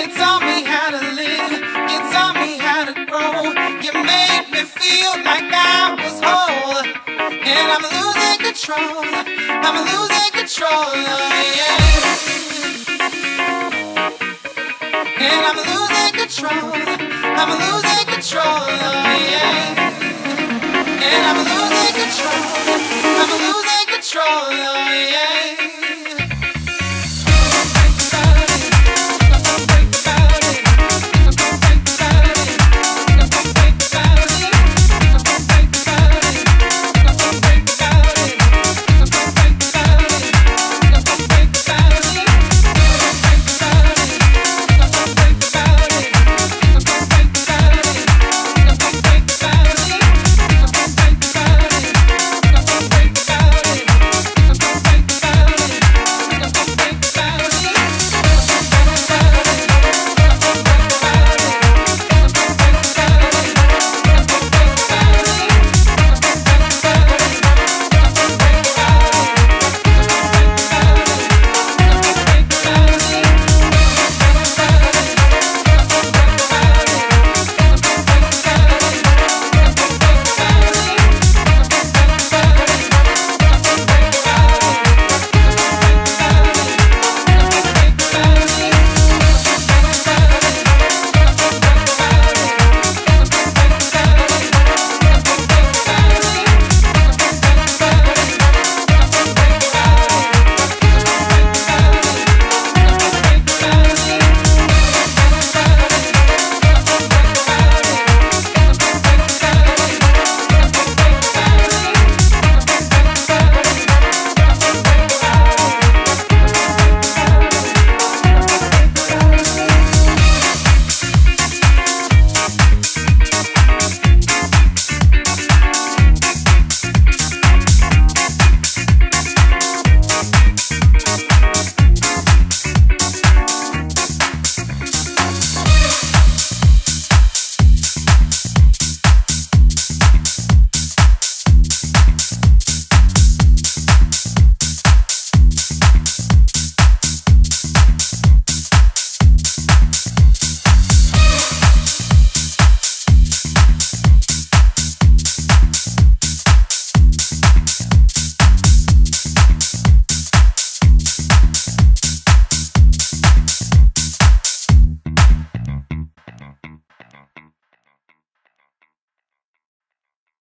You taught me how to live, you taught me how to grow. You made me feel like I was whole, and I'm losing control. I'm losing control, yeah. And I'm losing control. I'm losing control, yeah. And I'm losing control. I'm losing control, yeah.